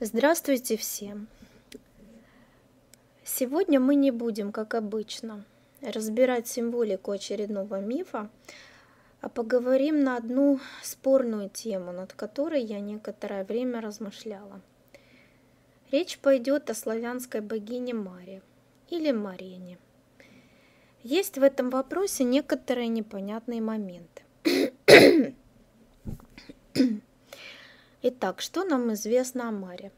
Здравствуйте всем! Сегодня мы не будем, как обычно, разбирать символику очередного мифа, а поговорим на одну спорную тему, над которой я некоторое время размышляла. Речь пойдет о славянской богине Маре или Марене. Есть в этом вопросе некоторые непонятные моменты. Итак, что нам известно о Маре?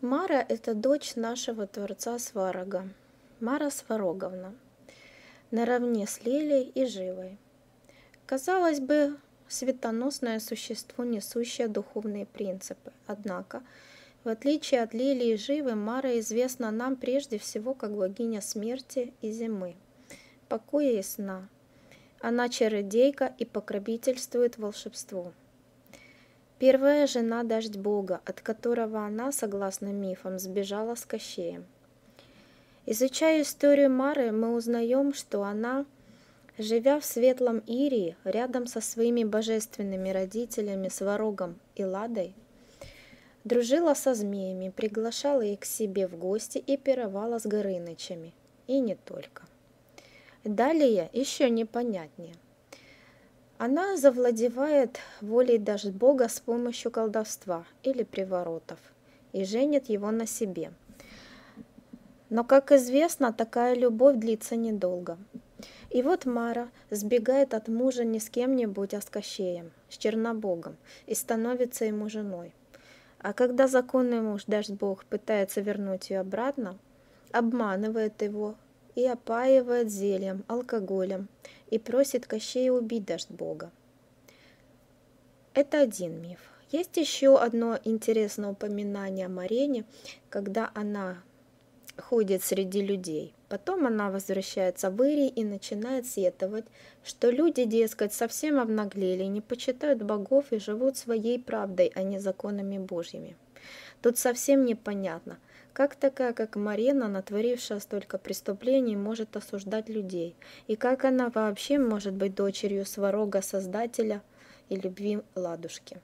Мара – это дочь нашего Творца Сварога, Мара Свароговна, наравне с Лилией и Живой. Казалось бы, светоносное существо, несущее духовные принципы. Однако, в отличие от Лилии и Живы, Мара известна нам прежде всего как богиня смерти и зимы, покоя и сна. Она чародейка и покровительствует волшебству. Первая жена дождь Бога, от которого она, согласно мифам, сбежала с Кощеем. Изучая историю Мары, мы узнаем, что она, живя в светлом Ирии, рядом со своими божественными родителями Сварогом и Ладой, дружила со змеями, приглашала их к себе в гости и пировала с Горынычами. И не только. Далее еще непонятнее – она завладевает волей даже Бога с помощью колдовства или приворотов и женит его на себе. Но, как известно, такая любовь длится недолго. И вот Мара сбегает от мужа не с кем-нибудь, а с Кощеем, с Чернобогом, и становится ему женой. А когда законный муж, даже Бог, пытается вернуть ее обратно, обманывает его и опаивает зельем, алкоголем, и просит Кощея убить дождь Бога. Это один миф. Есть еще одно интересное упоминание о Марене, когда она ходит среди людей. Потом она возвращается в Ирий и начинает сетовать, что люди, дескать, совсем обнаглели, не почитают богов и живут своей правдой, а не законами Божьими. Тут совсем непонятно, как такая, как Марина, натворившая столько преступлений, может осуждать людей? И как она вообще может быть дочерью сварога Создателя и любви Ладушки?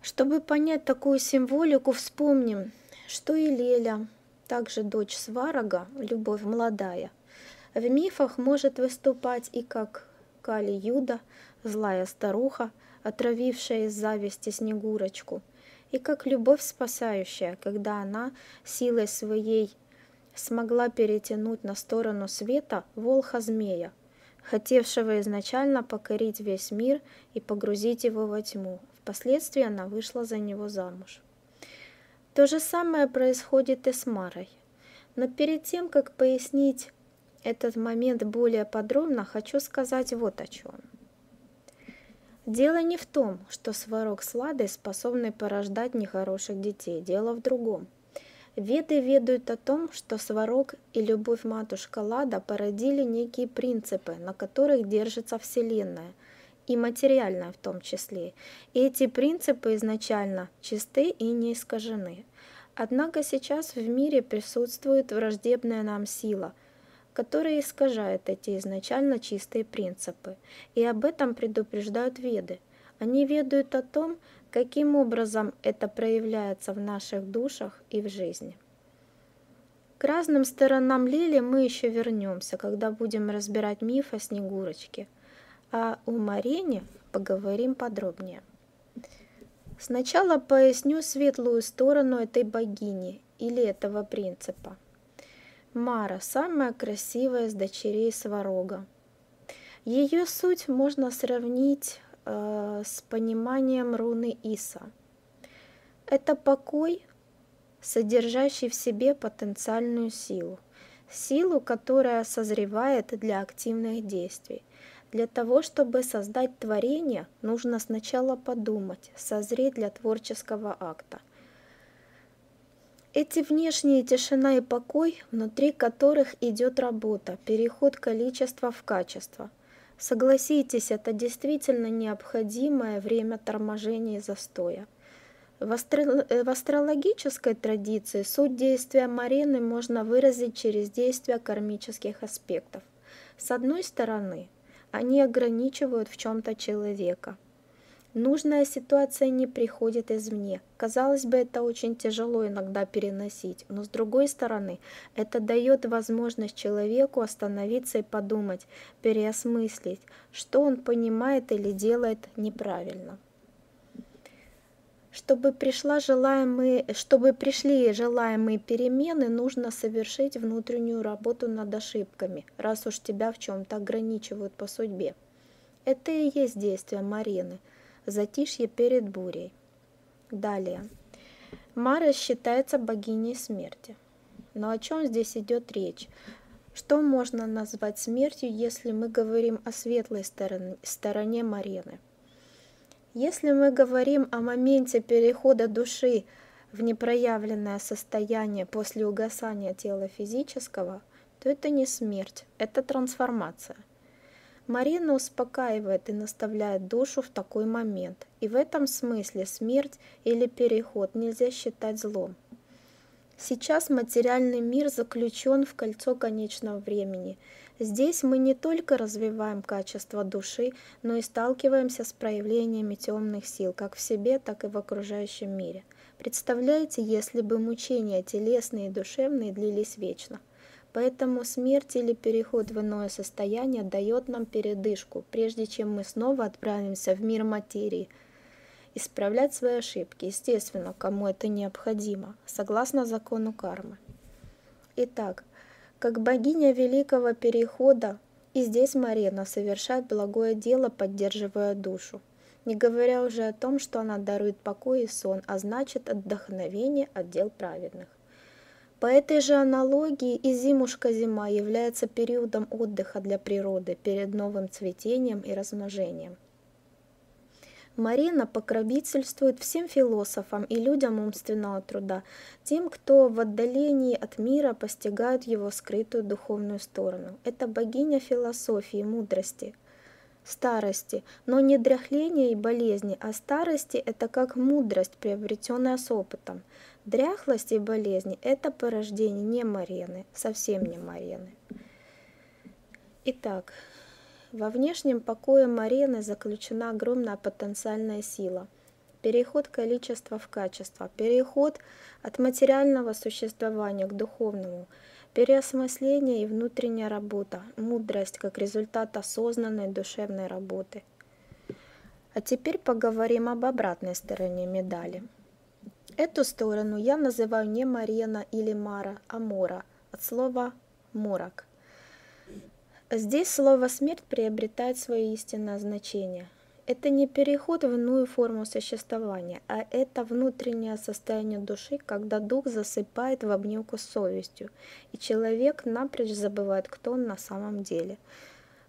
Чтобы понять такую символику, вспомним, что и Леля, также дочь Сварога, любовь молодая, в мифах может выступать и как Кали Юда, злая старуха, отравившая из зависти Снегурочку – и как любовь спасающая, когда она силой своей смогла перетянуть на сторону света волха-змея, хотевшего изначально покорить весь мир и погрузить его во тьму. Впоследствии она вышла за него замуж. То же самое происходит и с Марой. Но перед тем, как пояснить этот момент более подробно, хочу сказать вот о чем. Дело не в том, что сварог с Ладой способны порождать нехороших детей. Дело в другом. Веды ведают о том, что сварог и любовь матушка Лада породили некие принципы, на которых держится Вселенная, и материальная в том числе. И эти принципы изначально чисты и не искажены. Однако сейчас в мире присутствует враждебная нам сила – которые искажают эти изначально чистые принципы, и об этом предупреждают веды. Они ведают о том, каким образом это проявляется в наших душах и в жизни. К разным сторонам Лили мы еще вернемся, когда будем разбирать миф о Снегурочке, а у Марине поговорим подробнее. Сначала поясню светлую сторону этой богини или этого принципа – Мара – самая красивая из дочерей Сварога. Ее суть можно сравнить э, с пониманием руны Иса. Это покой, содержащий в себе потенциальную силу. Силу, которая созревает для активных действий. Для того, чтобы создать творение, нужно сначала подумать, созреть для творческого акта. Эти внешние тишина и покой, внутри которых идет работа, переход количества в качество. Согласитесь, это действительно необходимое время торможения и застоя. В, астро... Э, в астрологической традиции суть действия Марены можно выразить через действия кармических аспектов. С одной стороны, они ограничивают в чем-то человека, Нужная ситуация не приходит извне. Казалось бы, это очень тяжело иногда переносить, но с другой стороны, это дает возможность человеку остановиться и подумать, переосмыслить, что он понимает или делает неправильно. Чтобы, пришла желаемые, чтобы пришли желаемые перемены, нужно совершить внутреннюю работу над ошибками, раз уж тебя в чем-то ограничивают по судьбе. Это и есть действие Марины, затишье перед бурей. Далее. Мара считается богиней смерти. Но о чем здесь идет речь? Что можно назвать смертью, если мы говорим о светлой стороне, стороне Марины? Если мы говорим о моменте перехода души в непроявленное состояние после угасания тела физического, то это не смерть, это трансформация. Марина успокаивает и наставляет душу в такой момент, и в этом смысле смерть или переход нельзя считать злом. Сейчас материальный мир заключен в кольцо конечного времени – Здесь мы не только развиваем качество души, но и сталкиваемся с проявлениями темных сил, как в себе, так и в окружающем мире. Представляете, если бы мучения телесные и душевные длились вечно? Поэтому смерть или переход в иное состояние дает нам передышку, прежде чем мы снова отправимся в мир материи. Исправлять свои ошибки, естественно, кому это необходимо, согласно закону кармы. Итак, как богиня Великого Перехода, и здесь Марина совершает благое дело, поддерживая душу, не говоря уже о том, что она дарует покой и сон, а значит отдохновение от дел праведных. По этой же аналогии и зимушка-зима является периодом отдыха для природы перед новым цветением и размножением – Марина покровительствует всем философам и людям умственного труда, тем, кто в отдалении от мира постигают его скрытую духовную сторону. Это богиня философии, мудрости, старости, но не дряхления и болезни, а старости – это как мудрость, приобретенная с опытом. Дряхлость и болезни – это порождение не Марены, совсем не Марены. Итак, во внешнем покое Марены заключена огромная потенциальная сила. Переход количества в качество, переход от материального существования к духовному, переосмысление и внутренняя работа, мудрость как результат осознанной душевной работы. А теперь поговорим об обратной стороне медали. Эту сторону я называю не Марена или Мара, а Мора, от слова «морок». Здесь слово «смерть» приобретает свое истинное значение. Это не переход в иную форму существования, а это внутреннее состояние души, когда дух засыпает в обнимку с совестью, и человек напрочь забывает, кто он на самом деле.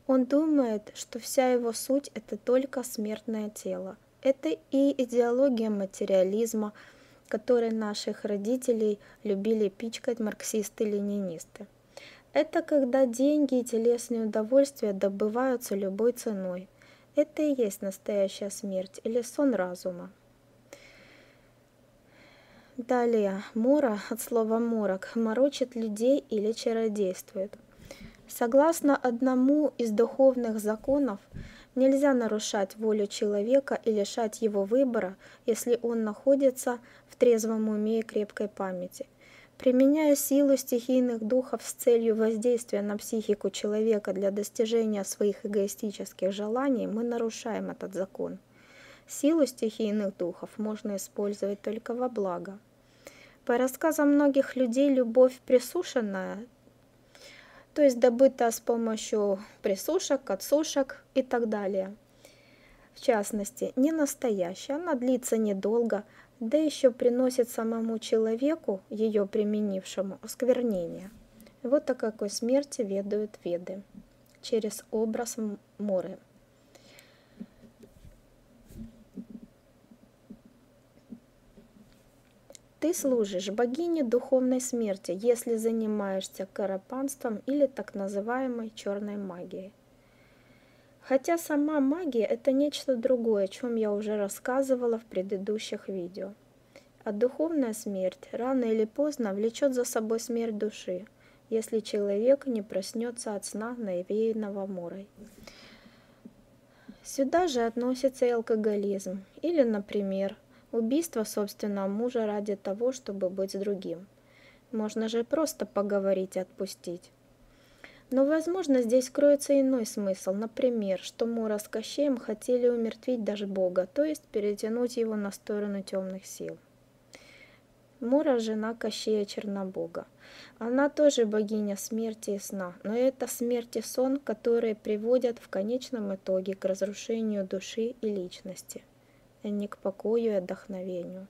Он думает, что вся его суть – это только смертное тело. Это и идеология материализма, которой наших родителей любили пичкать марксисты-ленинисты. Это когда деньги и телесные удовольствия добываются любой ценой. Это и есть настоящая смерть или сон разума. Далее, мора от слова морок морочит людей или чародействует. Согласно одному из духовных законов, нельзя нарушать волю человека и лишать его выбора, если он находится в трезвом уме и крепкой памяти – Применяя силу стихийных духов с целью воздействия на психику человека для достижения своих эгоистических желаний, мы нарушаем этот закон. Силу стихийных духов можно использовать только во благо. По рассказам многих людей, любовь присушенная, то есть добытая с помощью присушек, отсушек и так далее. В частности, не настоящая, она длится недолго, да еще приносит самому человеку, ее применившему, осквернение. Вот о какой смерти ведают веды через образ Моры. Ты служишь богине духовной смерти, если занимаешься карапанством или так называемой черной магией. Хотя сама магия – это нечто другое, о чем я уже рассказывала в предыдущих видео. А духовная смерть рано или поздно влечет за собой смерть души, если человек не проснется от сна, навеянного морой. Сюда же относится и алкоголизм, или, например, убийство собственного мужа ради того, чтобы быть с другим. Можно же просто поговорить и отпустить. Но, возможно, здесь кроется иной смысл. Например, что Мура с Кощеем хотели умертвить даже Бога, то есть перетянуть его на сторону темных сил. Мура – жена Кощея Чернобога. Она тоже богиня смерти и сна, но это смерть и сон, которые приводят в конечном итоге к разрушению души и личности, не к покою и отдохновению.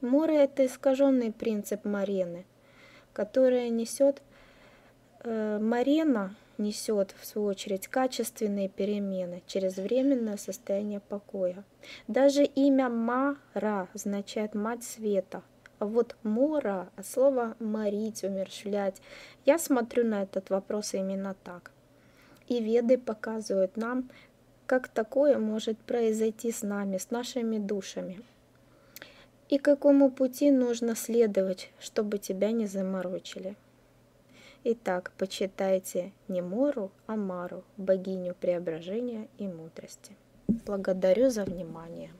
Мура – это искаженный принцип Марены, которая несет э, Марена несет, в свою очередь, качественные перемены через временное состояние покоя. Даже имя Мара означает «мать света», а вот мора, слово морить, умерщвлять, я смотрю на этот вопрос именно так. И веды показывают нам, как такое может произойти с нами, с нашими душами. И какому пути нужно следовать, чтобы тебя не заморочили. Итак, почитайте не Мору, а Мару, богиню преображения и мудрости. Благодарю за внимание.